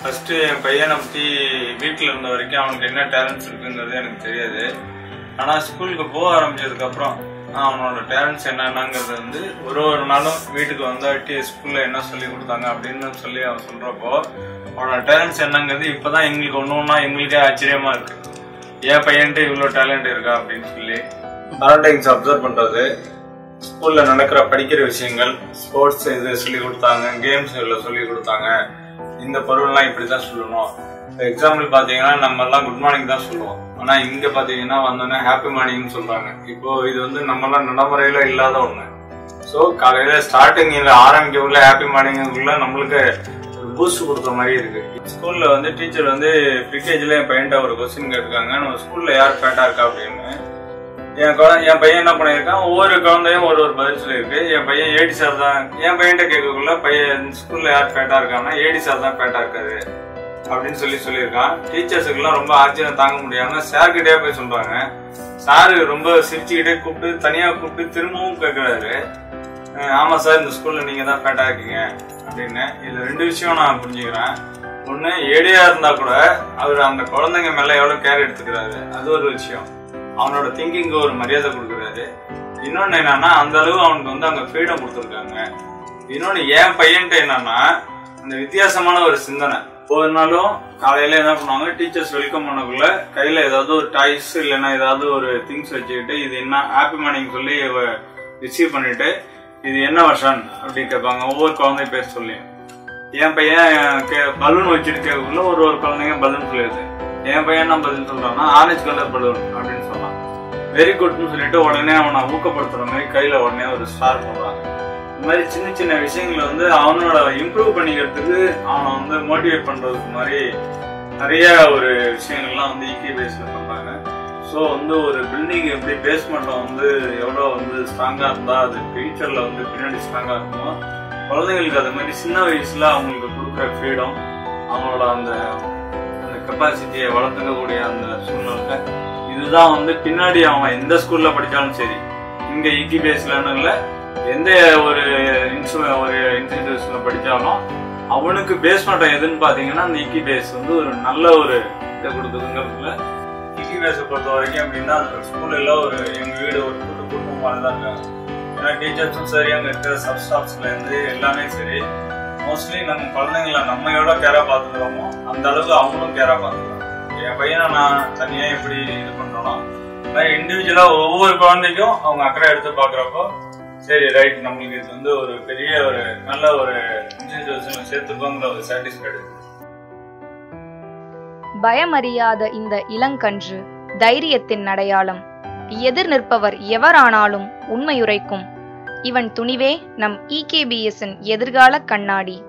First என் பையனை பத்தி வீட்டில் இருந்த வரைக்கும் அவனுக்கு என்ன டேலண்ட்ஸ் இருக்குங்கிறது எனக்கு தெரியாது. ஆனால் ஸ்கூலுக்கு போக ஆரம்பிச்சதுக்கு அப்புறம் அவனோட டேலண்ட்ஸ் என்னென்னங்கிறது வந்து ஒரு ஒரு நாளும் வீட்டுக்கு வந்தாட்டி ஸ்கூல்ல என்ன சொல்லி கொடுத்தாங்க அப்படின்னு சொல்லி அவன் சொல்றப்போ அவனோட டேலண்ட்ஸ் என்னங்கிறது இப்பதான் எங்களுக்கு ஒன்று ஒன்றா எங்களுக்கே ஆச்சரியமா இருக்கு. என் பையன்ட்டு இவ்வளோ டேலண்ட் இருக்கா அப்படின்னு சொல்லி சரௌண்டிங்ஸ் அப்சர்வ் பண்றது ஸ்கூல்ல நடக்கிற படிக்கிற விஷயங்கள் ஸ்போர்ட்ஸ் இது சொல்லி கொடுத்தாங்க கேம்ஸ் இதில் சொல்லி கொடுத்தாங்க. இந்த பொருள்லாம் இப்படி தான் சொல்லணும். எக்ஸாம்பிள் பார்த்தீங்கன்னா நம்ம எல்லாம் குட் மார்னிங் தான் சொல்லுவோம். ஆனா இங்க பாத்தீங்கன்னா வந்தோடனே ஹாப்பி மார்னிங்னு சொல்றாங்க. இப்போ இது வந்து நம்மலாம் நடைமுறையில இல்லாத ஒண்ணு. ஸோ காலையில ஸ்டார்டிங்ல ஆரம்பிக்கக்குள்ள ஹாப்பி மார்னிங்குள்ள நம்மளுக்கு பூஸ்ட் கொடுத்த மாதிரி இருக்கு. ஸ்கூல்ல வந்து டீச்சர் வந்து ப்ரிகேஜ்ல என் பையன்ட்ட ஒரு கொஸ்டின் கேட்டிருக்காங்க. நம்ம ஸ்கூல்ல யார் ஃபேட்டா இருக்கா அப்படின்னு. என் குழந்தை என் பையன் என்ன பண்ணியிருக்கான்? ஒவ்வொரு குழந்தையும் ஒரு ஒரு பதில் சொல்லியிருக்கு என் பையன் ஏடி சார் தான். என் பையன்கிட்ட கேட்கக்குள்ள பையன் ஸ்கூல்ல யார் ஃபேட்டா இருக்காங்கன்னா ஏடி சார் தான் ஃபேட்டா இருக்காரு. அப்படின்னு சொல்லி சொல்லியிருக்கான். டீச்சர்ஸுக்குலாம் ரொம்ப ஆச்சரியம் தாங்க முடியாம சார்கிட்டே போய் சொல்றாங்க. சாரு ரொம்ப சிரிச்சுக்கிட்டே கூப்பிட்டு தனியா கூப்பிட்டு திரும்பவும் கேட்கிறாரு ஆமா சார் இந்த ஸ்கூல்ல நீங்க தான் ஃபேட்டா இருக்கீங்க. அப்படின்னு. இதுல ரெண்டு விஷயம் நான் புரிஞ்சுக்கிறேன். ஒண்ணு ஏடியா இருந்தா கூட அவர் அந்த குழந்தைங்க மேல எவ்வளவு கேர் எடுத்துக்கிறாரு. அது ஒரு விஷயம். அவனோட திங்கிங்க்கு ஒரு மரியாதை கொடுக்குறாரு. இன்னொன்னு என்னன்னா அந்த அளவு அவனுக்கு வந்து அங்க ஃப்ரீடம் கொடுத்துருக்காங்க. இன்னொன்னு என் பையன்ட்ட என்னன்னா அந்த வித்தியாசமான ஒரு சிந்தனை. ஒவ்வொரு நாளும் காலையில என்ன பண்ணுவாங்க டீச்சர்ஸ் வெல்கம் பண்ணக்குள்ள கையில ஏதாவது ஒரு டாய்ஸ் இல்லைன்னா ஏதாவது ஒரு திங்ஸ் வச்சுக்கிட்டு இது என்ன ஹாப்பி மார்னிங் சொல்லி ரிசீவ் பண்ணிட்டு இது என்ன வருஷன் அப்படி கேட்பாங்க. ஒவ்வொரு குழந்தையும் பேர் சொல்லி என் பையன் பலூன் வச்சுட்டு கேட்கக்குள்ள ஒரு ஒரு குழந்தைங்க பலூன் சொல்லிடுது. என் பையன் என்ன பதில் சொல்றான்னா ஆரஞ்சு கலர் பலூன் அப்படின்னு சொன்னான். வெரி குட்னு சொல்லிட்டு உடனே அவனை ஊக்கப்படுத்துற மாதிரி கையில உடனே ஒரு ஸ்டார் போடுறாங்க. இந்த மாதிரி சின்ன சின்ன விஷயங்களை வந்து அவனோட இம்ப்ரூவ் பண்ணிக்கிறதுக்கு அவனை வந்து மோட்டிவேட் பண்றதுக்கு மாதிரி நிறைய ஒரு விஷயங்கள்லாம் வந்து இக்கி பேஸ்ல பண்றாங்க. ஸோ வந்து ஒரு பில்டிங் எப்படி பேஸ்மெண்ட்ல வந்து எவ்வளோ வந்து ஸ்ட்ராங்காக இருந்தால் அது ஃபியூச்சரில் வந்து பின்னாடி ஸ்ட்ராங்காக இருக்குமோ குழந்தைங்களுக்கு அது மாதிரி சின்ன வயசில் அவங்களுக்கு கொடுக்குற ஃப்ரீடம் அவங்களோட அந்த கெப்பாசிட்டியை வளர்த்துக்கக்கூடிய அந்த சூழ்நிலை இதுதான் வந்து பின்னாடி அவன் எந்த ஸ்கூல்ல படித்தாலும் சரி இங்க இக்கி பேஸ்லன்னு இல்லை எந்த ஒரு இன்ஸ்டியூ ஒரு இன்ஸ்டிடியூஷன்ல படித்தாலும் அவனுக்கு பேஸ்மெண்ட் எதுன்னு பாத்தீங்கன்னா அந்த இக்கி பேஸ் வந்து ஒரு நல்ல ஒரு இதை கொடுக்குதுங்கிறதுல. இக்கி பேஸை பொறுத்த வரைக்கும் அப்படின்னா அந்த ஸ்கூல்ல எல்லாம் ஒரு எங்க வீடு ஒரு கூட்டு குடும்பமாக தான் இருக்காங்க ஏன்னா டீச்சர்ஸும் சரி அங்கே இருக்கிற சப் ஸ்டாஃப்ஸ்ல இருந்து எல்லாமே சரி. மோஸ்ட்லி நம்ம குழந்தைங்கள நம்ம எவ்வளோ கேராக பார்த்துக்கிறோமோ அந்த அளவுக்கு அவங்களும் கேராக பார்த்துக்கலாம் என் பையனை நான் தனியாக எப்படி இது பண்ணுறோம்னா மாதிரி இண்டிவிஜுவலாக ஒவ்வொரு குழந்தைக்கும் அவங்க அக்கறை எடுத்து பார்க்குறப்போ சரி ரைட் நம்மளுக்கு இது வந்து ஒரு பெரிய ஒரு நல்ல ஒரு இன்ஸ்டிடியூஷன்ல சேர்த்துக்கோங்கிற ஒரு சாட்டிஸ்ஃபைடு பயமறியாத இந்த இளங்கன்று தைரியத்தின் அடையாளம். எதிர் நிற்பவர் எவரானாலும் உண்மையுரைக்கும். இவன் துணிவே நம் இகேபிஎஸ்ஸின் எதிர்கால கண்ணாடி.